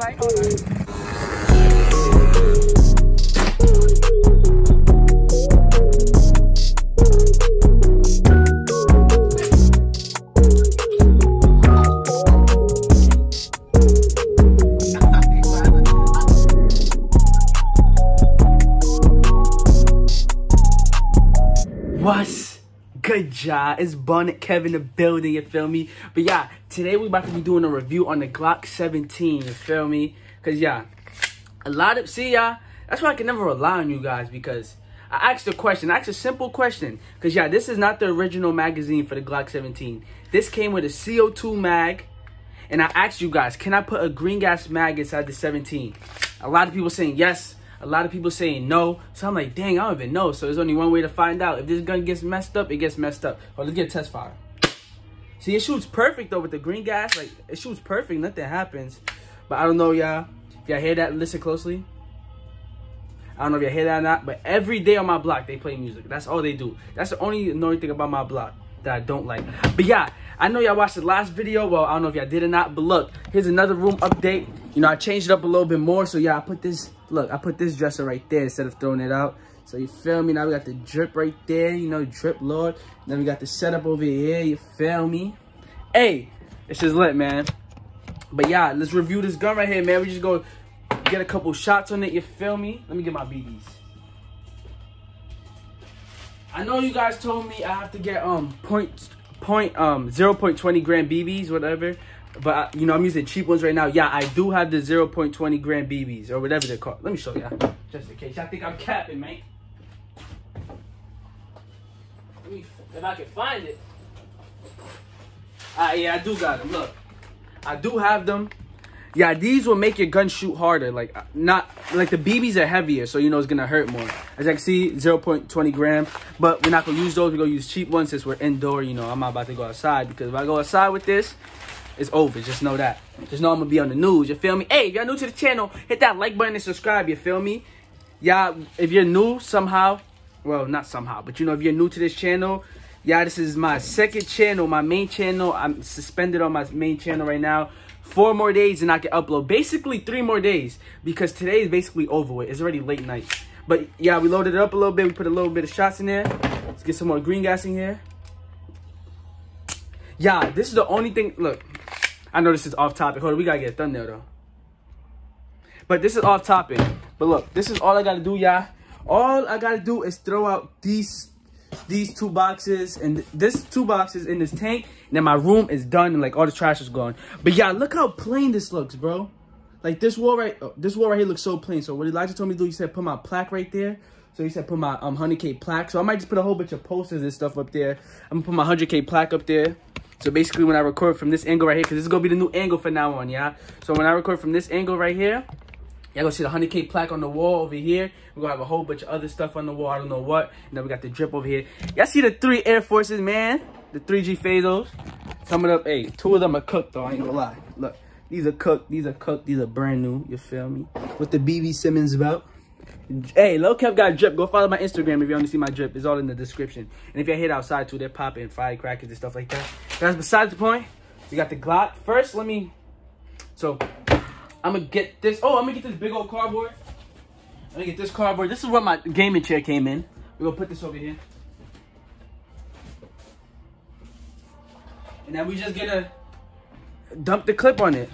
on. Good, job? It's Bonnet Kevin the building, you feel me? But yeah, today we're about to be doing a review on the Glock 17, you feel me? Cause yeah, a lot of see y'all, that's why I can never rely on you guys because I asked a question, I asked a simple question. Cause yeah, this is not the original magazine for the Glock 17. This came with a CO2 mag, and I asked you guys, can I put a green gas mag inside the 17? A lot of people saying yes. A lot of people saying no. So I'm like, dang, I don't even know. So there's only one way to find out. If this gun gets messed up, it gets messed up. Oh, let's get a test fire. See, it shoots perfect though with the green gas. Like, it shoots perfect. Nothing happens. But I don't know, y'all. If y'all hear that, listen closely. I don't know if y'all hear that or not. But every day on my block, they play music. That's all they do. That's the only annoying thing about my block that I don't like. But yeah, I know y'all watched the last video. Well, I don't know if y'all did or not. But look, here's another room update. You know, I changed it up a little bit more. So yeah, I put this look, I put this dresser right there instead of throwing it out. So you feel me? Now we got the drip right there, you know, drip lord. Then we got the setup over here, you feel me? Hey, it's just lit, man. But yeah, let's review this gun right here, man. We just go get a couple shots on it, you feel me? Let me get my BBs. I know you guys told me I have to get um point point um 0.20 gram BBs, whatever. But, I, you know, I'm using cheap ones right now. Yeah, I do have the 0.20 gram BBs or whatever they're called. Let me show y'all, just in case. I think I'm capping, man. If I can find it. Ah, yeah, I do got them. Look, I do have them. Yeah, these will make your gun shoot harder. Like, not, like the BBs are heavier, so you know it's gonna hurt more. As I can see, 0.20 gram. But we're not gonna use those. We're gonna use cheap ones since we're indoor. You know, I'm not about to go outside because if I go outside with this, it's over. Just know that. Just know I'm gonna be on the news. You feel me? Hey, if y'all new to the channel, hit that like button and subscribe. You feel me? Y'all, if you're new somehow, well, not somehow, but you know, if you're new to this channel, yeah, this is my second channel, my main channel. I'm suspended on my main channel right now. Four more days and I can upload. Basically, three more days because today is basically over with. It's already late night. But yeah, we loaded it up a little bit. We put a little bit of shots in there. Let's get some more green gas in here. Yeah, this is the only thing. Look, I know this is off topic. Hold on, we gotta get a thumbnail though. But this is off topic. But look, this is all I gotta do, y'all. All I gotta do is throw out these these two boxes and this two boxes in this tank. And then my room is done and like all the trash is gone. But yeah, look how plain this looks, bro. Like this wall right, oh, this wall right here looks so plain. So what Elijah told me to do, he said put my plaque right there. So he said put my um 100k plaque. So I might just put a whole bunch of posters and stuff up there. I'm gonna put my 100k plaque up there. So basically when I record from this angle right here, because this is going to be the new angle for now on, yeah? So when I record from this angle right here, y'all gonna see the 100K plaque on the wall over here. We're gonna have a whole bunch of other stuff on the wall. I don't know what. And then we got the drip over here. Y'all see the three Air Forces, man? The 3G Phasos. Some of them, hey, two of them are cooked though, I ain't gonna lie. Look, these are cooked, these are cooked, these are brand new, you feel me? With the BB Simon belt. Hey, Low Kev got drip. Go follow my Instagram if you want to see my drip. It's all in the description. And if you hit outside too, they're popping firecrackers and stuff like that. That's besides the point. We got the Glock. First, let me... So, I'm to get this... Oh, I'm to get this big old cardboard. I'm to get this cardboard. This is where my gaming chair came in. We're to put this over here. And then we just to dump the clip on it.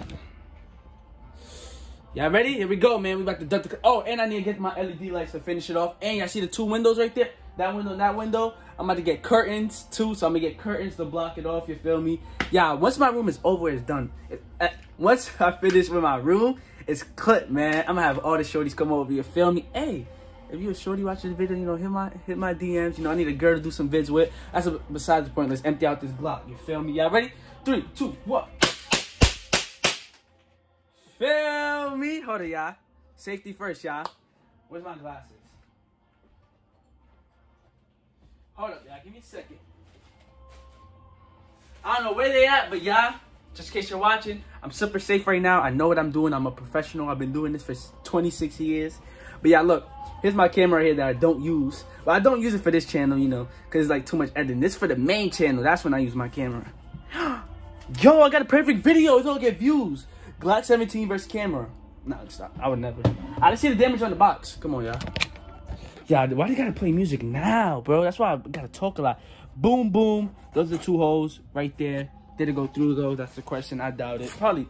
Y'all ready? Here we go, man. We about to duck the... Oh, and I need to get my LED lights to finish it off. And y'all see the two windows right there? That window and that window. I'm about to get curtains, too. So I'm going to get curtains to block it off. You feel me? Yeah, once my room is over, it's done. It, uh, once I finish with my room, it's clipped, man. I'm going to have all the shorties come over. You feel me? Hey, if you a shorty watching the video, you know, hit my hit my DMs. You know, I need a girl to do some vids with. That's a, besides the point. Let's empty out this block. You feel me? Y'all ready? Three, two, one. Feel me? Hold on, y'all. Safety first, y'all. Where's my glasses? Hold up, y'all. Give me a second. I don't know where they at, but y'all, just in case you're watching, I'm super safe right now. I know what I'm doing. I'm a professional. I've been doing this for 26 years. But yeah, look, here's my camera here that I don't use. But I don't use it for this channel, you know, because it's like too much editing. This for the main channel. That's when I use my camera. Yo, I got a perfect video. It's gonna get views. Glock 17 versus camera. No, stop. I would never. I didn't see the damage on the box. Come on, y'all. Yeah, why do you gotta play music now, bro? That's why I gotta talk a lot. Boom, boom. Those are the two holes right there. Did it go through though? That's the question. I doubt it. Probably.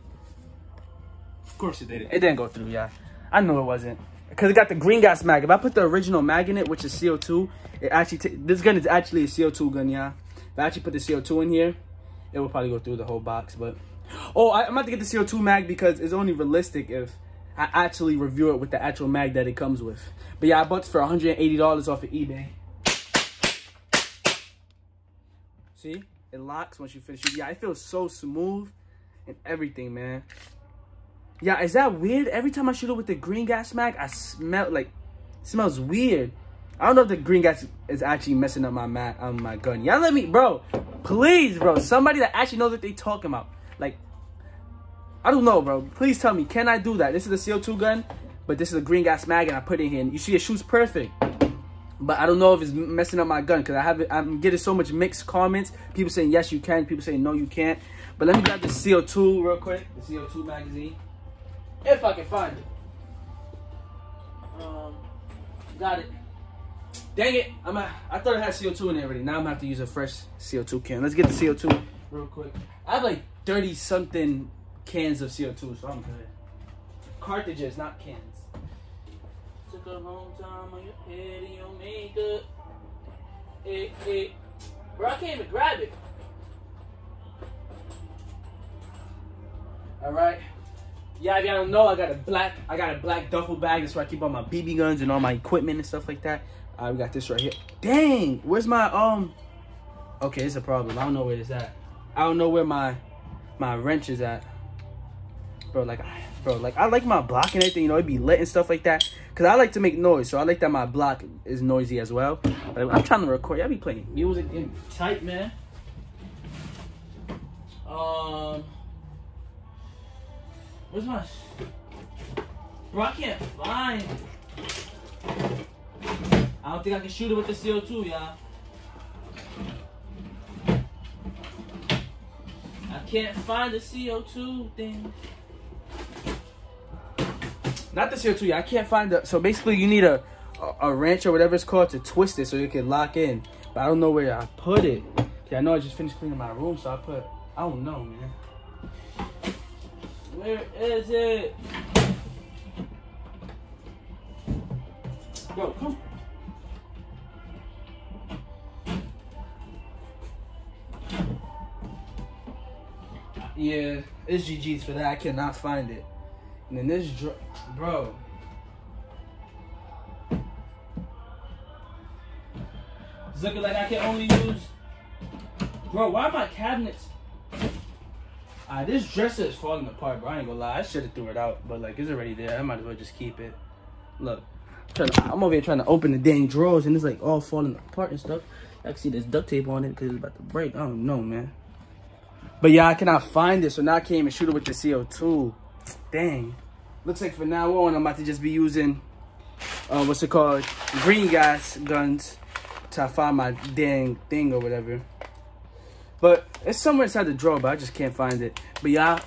Of course it did. It didn't go through, yeah. I know it wasn't. Because it got the green gas mag. If I put the original mag in it, which is CO2, it actually, this gun is actually a CO2 gun, yeah. If I actually put the CO2 in here, it would probably go through the whole box, but. Oh, I, I'm about to get the CO2 mag because it's only realistic if I actually review it with the actual mag that it comes with. But yeah, I bought it for $180 off of eBay. See? It locks once you finish it. Yeah, it feels so smooth and everything, man. Yeah, is that weird? Every time I shoot it with the green gas mag, I smell like smells weird. I don't know if the green gas is actually messing up my mag, um, my gun. Y'all let me, bro. Please, bro. Somebody that actually knows what they talking about. Like, I don't know, bro. Please tell me, can I do that? This is a CO2 gun, but this is a green gas mag, and I put it in. You see, it shoots perfect. But I don't know if it's messing up my gun because I have. I'm getting so much mixed comments. People saying yes, you can. People saying no, you can't. But let me grab the CO2 real quick. The CO2 magazine, if I can find it. Um, got it. Dang it! I'm a, I thought it had CO2 in it already. Now I'm gonna have to use a fresh CO2 can. Let's get the CO2 real quick. I have like 30 something cans of CO2, so I'm good. Cartridges, not cans. Took a long time on your head and your makeup. Hey, hey. Bro, I can't even grab it. Alright. Yeah, if y'all don't know, I got a black, I got a black duffel bag. That's where I keep all my BB guns and all my equipment and stuff like that. Uh, we got this right here. Dang, where's my um? Okay, it's a problem. I don't know where it's at. I don't know where my my wrench is at, bro. Like, bro, like I like my block and everything. You know, it be lit and stuff like that. Cause I like to make noise, so I like that my block is noisy as well. But I'm trying to record. Y'all be playing music in tight, man. Um, where's my? Bro, I can't find. I don't think I can shoot it with the CO2, y'all. Can't find the CO2 thing. Not the CO2, y'all. I can't find the... So basically, you need a, a, a wrench or whatever it's called to twist it so you can lock in. But I don't know where I put it. Yeah, I know I just finished cleaning my room, so I put... I don't know, man. Where is it? Bro, come Yeah, it's GG's for that. I cannot find it. And then this, bro. It's looking like I can only use. Bro, why my cabinets? Uh, this dresser is falling apart, bro. I ain't gonna lie. I should have threw it out, but like it's already there. I might as well just keep it. Look, I'm, to, I'm over here trying to open the dang drawers, and it's like all falling apart and stuff. I can see there's duct tape on it because it's about to break. I don't know, man. But yeah, I cannot find it, so now I can't even shoot it with the CO2. Dang. Looks like for now on, I'm about to just be using, uh, what's it called? Green gas guns to find my dang thing or whatever. But it's somewhere inside the drawer, but I just can't find it. But yeah,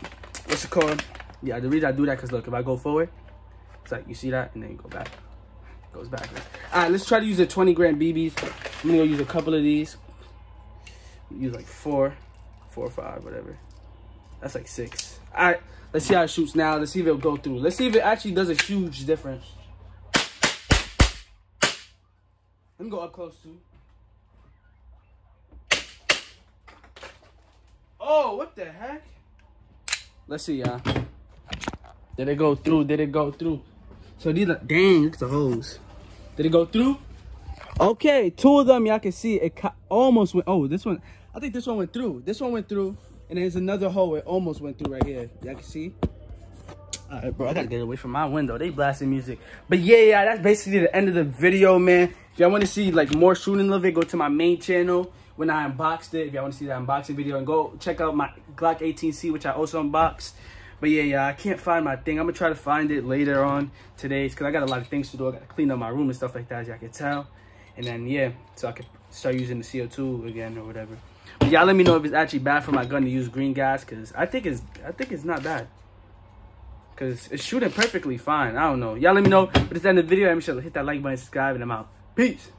what's it called? Yeah, the reason I do that, because look, if I go forward, it's like, you see that? And then you go back. It goes backwards. All right, let's try to use the 20 gram BBs. I'm going to go use a couple of these. Use like four four or five, whatever. That's like six. All right, let's see how it shoots now. Let's see if it'll go through. Let's see if it actually does a huge difference. Let me go up close too. Oh, what the heck? Let's see, y'all. Did it go through? Did it go through? So these are, dang, look at the hose. Did it go through? Okay, two of them, y'all can see it almost went, oh, this one, I think this one went through. This one went through, and there's another hole. It almost went through right here. Y'all can see. All right, bro, I gotta get away from my window. They blasting music. But yeah, yeah, that's basically the end of the video, man. If y'all want to see like more shooting of it, go to my main channel when I unboxed it. If y'all want to see that unboxing video, and go check out my Glock 18C, which I also unboxed. But yeah, yeah, I can't find my thing. I'm gonna try to find it later on today, because I got a lot of things to do. I gotta clean up my room and stuff like that, as y'all can tell. And then yeah, so I can start using the CO2 again or whatever y'all let me know if it's actually bad for my gun to use green gas because I think it's I think it's not bad. Because it's shooting perfectly fine. I don't know. Y'all let me know. But it's the end of the video. Make sure hit that like button, subscribe, and I'm out. Peace.